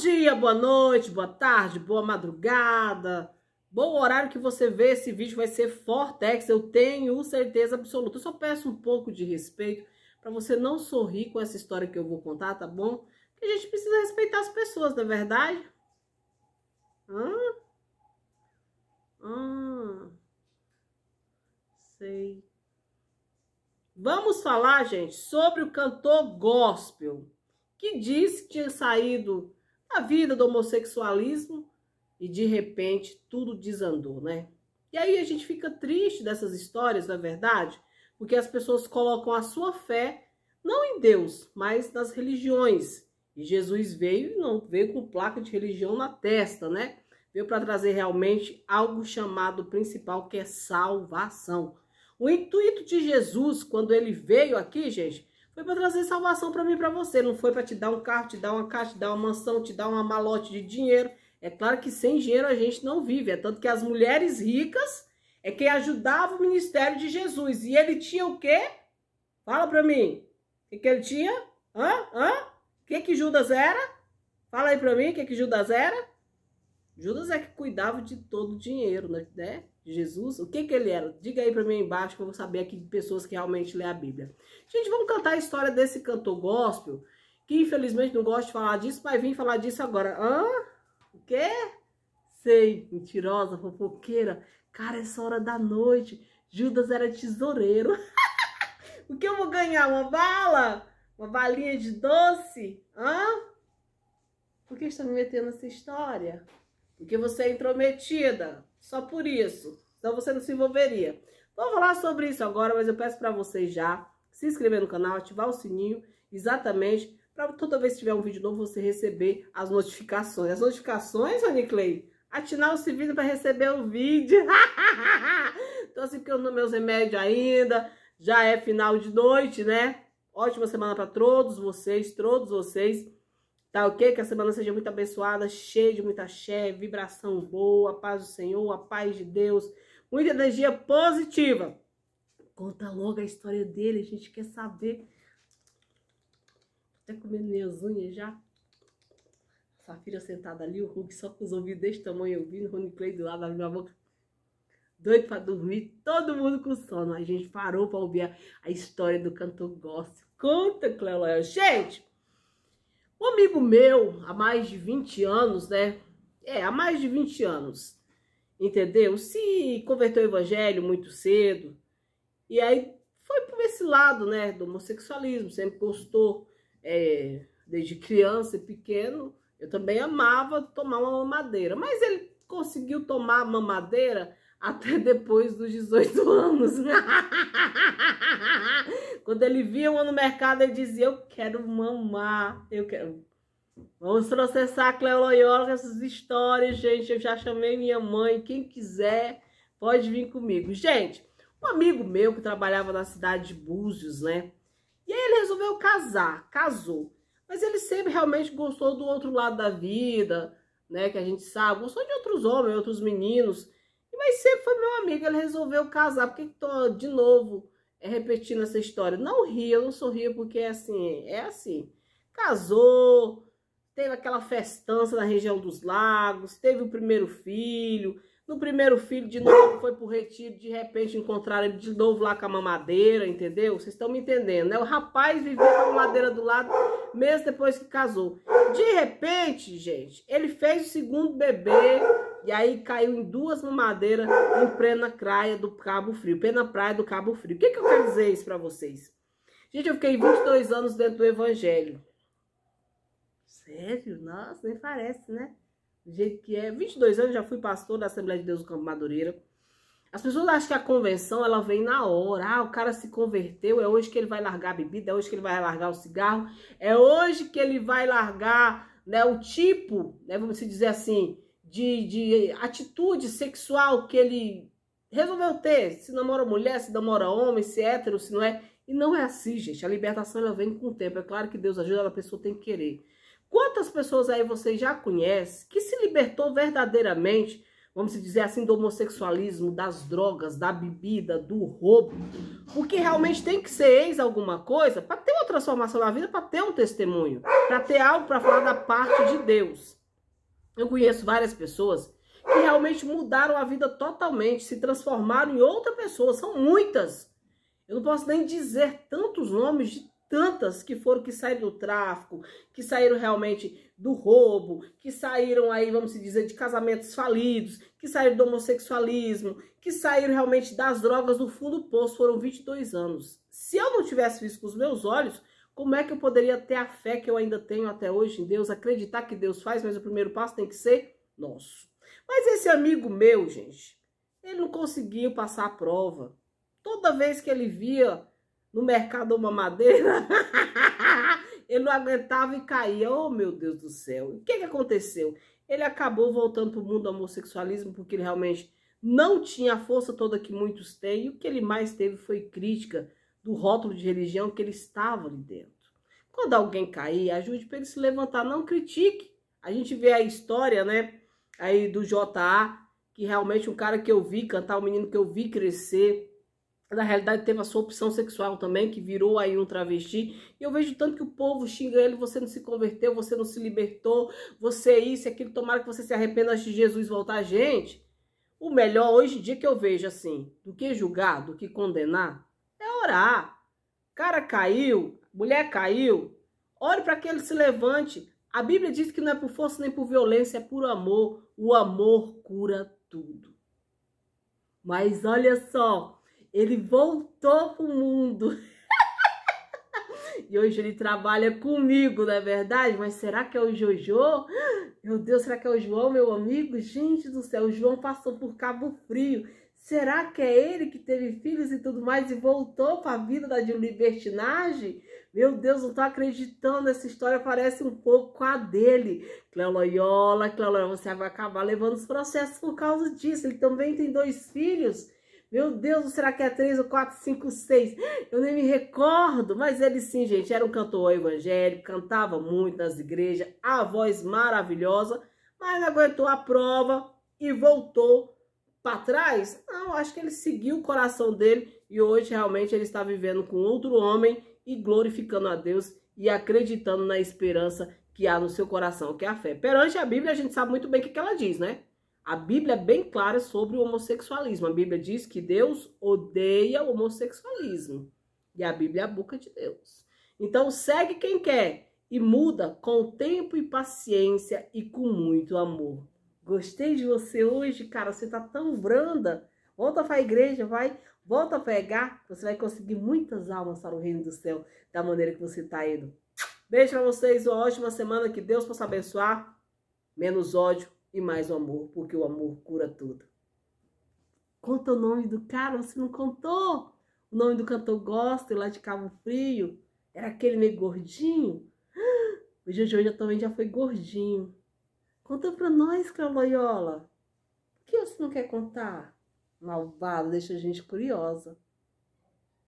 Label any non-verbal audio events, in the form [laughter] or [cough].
dia, boa noite, boa tarde, boa madrugada. Bom horário que você vê esse vídeo vai ser Fortex, eu tenho certeza absoluta. Eu só peço um pouco de respeito para você não sorrir com essa história que eu vou contar, tá bom? Porque a gente precisa respeitar as pessoas, não é verdade? Hã? Hã? Sei. Vamos falar, gente, sobre o cantor gospel, que disse que tinha saído da vida do homossexualismo e de repente tudo desandou, né? E aí a gente fica triste dessas histórias, na é verdade, porque as pessoas colocam a sua fé não em Deus, mas nas religiões. E Jesus veio e não veio com placa de religião na testa, né? Veio para trazer realmente algo chamado principal que é salvação. O intuito de Jesus, quando ele veio aqui, gente, foi para trazer salvação para mim e para você. Não foi para te dar um carro, te dar uma casa, te dar uma mansão, te dar uma malote de dinheiro. É claro que sem dinheiro a gente não vive. É tanto que as mulheres ricas é quem ajudava o ministério de Jesus. E ele tinha o quê? Fala para mim. O que, que ele tinha? Hã? Hã? O que, que Judas era? Fala aí para mim o que, que Judas era. Judas é que cuidava de todo o dinheiro, né? Jesus, o que que ele era? Diga aí para mim embaixo que eu vou saber aqui de pessoas que realmente lê a Bíblia. Gente, vamos cantar a história desse cantor gospel, que infelizmente não gosta de falar disso, mas vim falar disso agora. Hã? O quê? Sei, mentirosa, fofoqueira. Cara, essa hora da noite, Judas era tesoureiro. [laughs] o que eu vou ganhar? Uma bala? Uma balinha de doce? Hã? Por que está me metendo nessa história? Porque você é intrometida. Só por isso. Então você não se envolveria. Vou falar sobre isso agora, mas eu peço para vocês já se inscrever no canal, ativar o sininho, exatamente para toda vez que tiver um vídeo novo você receber as notificações. As notificações, Rony Clay, ativar o sininho para receber o vídeo. [laughs] então assim, porque eu não meus remédios ainda, já é final de noite, né? Ótima semana para todos vocês, todos vocês. Tá ok? Que a semana seja muito abençoada, cheia de muita axé, vibração boa, paz do Senhor, a paz de Deus, muita energia positiva. Conta logo a história dele, a gente quer saber. Até comendo minhas unhas já. Safira sentada ali, o Hulk só com os ouvidos desse tamanho ouvindo, o Rony Clay do lado, abrindo a boca. Doido pra dormir, todo mundo com sono. A gente parou pra ouvir a, a história do cantor gospel. Conta, Cléo Gente, um amigo meu, há mais de 20 anos, né? É, há mais de 20 anos, entendeu? Se converteu ao evangelho muito cedo. E aí foi por esse lado, né? Do homossexualismo. Sempre gostou, é, desde criança e pequeno. Eu também amava tomar uma mamadeira. Mas ele conseguiu tomar mamadeira até depois dos 18 anos. [laughs] Quando ele via uma no mercado, ele dizia: Eu quero mamar, eu quero. Vamos processar a Cleo Loyola com essas histórias, gente. Eu já chamei minha mãe. Quem quiser, pode vir comigo. Gente, um amigo meu que trabalhava na cidade de Búzios, né? E aí ele resolveu casar, casou. Mas ele sempre realmente gostou do outro lado da vida, né? Que a gente sabe, gostou de outros homens, outros meninos. Mas sempre foi meu amigo, ele resolveu casar. Por que tô de novo repetindo essa história? Não ria, eu não sorria, porque é assim, é assim. Casou, teve aquela festança na região dos lagos, teve o primeiro filho. No primeiro filho, de novo, foi pro retiro, de repente encontraram ele de novo lá com a mamadeira, entendeu? Vocês estão me entendendo, né? O rapaz vivia com a mamadeira do lado, mesmo depois que casou. De repente, gente, ele fez o segundo bebê, e aí caiu em duas mamadeiras em plena praia do Cabo Frio. Plena praia do Cabo Frio. O que, que eu quero dizer isso para vocês? Gente, eu fiquei 22 anos dentro do evangelho. Sério? Nossa, nem parece, né? Do jeito que é. 22 anos já fui pastor da Assembleia de Deus do Campo Madureira. As pessoas acham que a convenção ela vem na hora. Ah, o cara se converteu, é hoje que ele vai largar a bebida, é hoje que ele vai largar o cigarro, é hoje que ele vai largar né, o tipo, né, vamos dizer assim, de, de atitude sexual que ele resolveu ter. Se namora mulher, se namora homem, se é hétero, se não é. E não é assim, gente. A libertação ela vem com o tempo. É claro que Deus ajuda, a pessoa tem que querer. Quantas pessoas aí vocês já conhecem que se libertou verdadeiramente vamos dizer assim, do homossexualismo, das drogas, da bebida, do roubo. Porque realmente tem que ser ex alguma coisa para ter uma transformação na vida, para ter um testemunho, para ter algo para falar da parte de Deus. Eu conheço várias pessoas que realmente mudaram a vida totalmente, se transformaram em outra pessoa, são muitas. Eu não posso nem dizer tantos nomes de tantas que foram que saíram do tráfico, que saíram realmente do roubo, que saíram aí, vamos dizer, de casamentos falidos, que saíram do homossexualismo, que saíram realmente das drogas do fundo do poço, foram 22 anos. Se eu não tivesse visto com os meus olhos, como é que eu poderia ter a fé que eu ainda tenho até hoje em Deus, acreditar que Deus faz, mas o primeiro passo tem que ser nosso. Mas esse amigo meu, gente, ele não conseguiu passar a prova. Toda vez que ele via no mercado uma madeira, [laughs] ele não aguentava e caía. Oh, meu Deus do céu. O que, que aconteceu? Ele acabou voltando para o mundo do homossexualismo porque ele realmente não tinha a força toda que muitos têm. E o que ele mais teve foi crítica do rótulo de religião que ele estava ali dentro. Quando alguém cair, ajude para ele se levantar, não critique. A gente vê a história, né, aí do JA, que realmente um cara que eu vi cantar, um menino que eu vi crescer, na realidade teve a sua opção sexual também, que virou aí um travesti. E eu vejo tanto que o povo xinga ele, você não se converteu, você não se libertou, você isso e aquilo, tomara que você se arrependa antes de Jesus voltar. Gente, o melhor hoje em dia que eu vejo assim, do que julgar, do que condenar, é orar. Cara caiu, mulher caiu, ore para que ele se levante. A Bíblia diz que não é por força nem por violência, é por amor. O amor cura tudo. Mas olha só, ele voltou pro mundo. [laughs] e hoje ele trabalha comigo, não é verdade? Mas será que é o Jojo? Meu Deus, será que é o João, meu amigo? Gente do céu, o João passou por Cabo Frio. Será que é ele que teve filhos e tudo mais e voltou para a vida da de libertinagem? Meu Deus, não tô acreditando. Essa história parece um pouco a dele. Cléo Loyola, Cléo Loyola, você vai acabar levando os processos por causa disso. Ele também tem dois filhos. Meu Deus, será que é três ou quatro, cinco, seis? Eu nem me recordo, mas ele sim, gente, era um cantor evangélico, cantava muito nas igrejas, a voz maravilhosa, mas aguentou a prova e voltou para trás. Não, acho que ele seguiu o coração dele e hoje realmente ele está vivendo com outro homem e glorificando a Deus e acreditando na esperança que há no seu coração, que é a fé. Perante a Bíblia, a gente sabe muito bem o que ela diz, né? A Bíblia é bem clara sobre o homossexualismo. A Bíblia diz que Deus odeia o homossexualismo. E a Bíblia é a boca de Deus. Então segue quem quer e muda com tempo e paciência e com muito amor. Gostei de você hoje, cara. Você tá tão branda. Volta para a igreja, vai. Volta a pegar. Você vai conseguir muitas almas para o reino do céu da maneira que você tá indo. Beijo para vocês. Uma ótima semana. Que Deus possa abençoar. Menos ódio e mais o amor, porque o amor cura tudo. Conta o nome do cara, você não contou? O nome do cantor gospel lá de Cabo Frio era aquele meio gordinho. [gasps] O Jojo já também já foi gordinho. Conta pra nós, Loyola. O que você não quer contar? Malvado, deixa a gente curiosa.